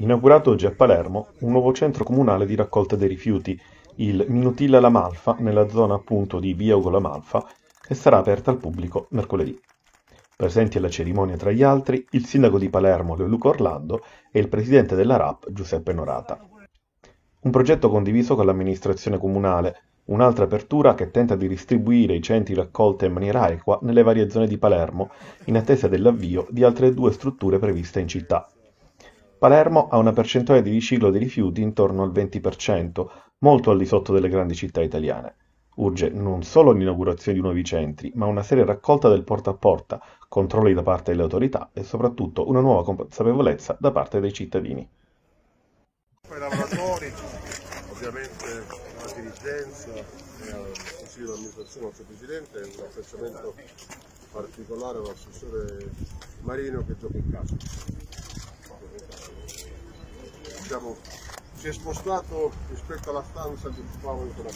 Inaugurato oggi a Palermo un nuovo centro comunale di raccolta dei rifiuti, il Minutilla La Malfa, nella zona appunto di Via Ugo La Malfa, che sarà aperta al pubblico mercoledì. Presenti alla cerimonia tra gli altri il sindaco di Palermo Leoluca Orlando e il presidente della RAP Giuseppe Norata. Un progetto condiviso con l'amministrazione comunale, un'altra apertura che tenta di distribuire i centri raccolta in maniera equa nelle varie zone di Palermo, in attesa dell'avvio di altre due strutture previste in città. Palermo ha una percentuale di riciclo dei rifiuti intorno al 20%, molto al di sotto delle grandi città italiane. Urge non solo l'inaugurazione di nuovi centri, ma una seria raccolta del porta a porta, controlli da parte delle autorità e soprattutto una nuova consapevolezza da parte dei cittadini. Ovviamente alla dirigenza e al Consiglio di amministrazione, al suo Presidente, un apprezzamento particolare all'assessore Marino che gioca in casa. Diciamo, si è spostato rispetto alla stanza che occupavo in quella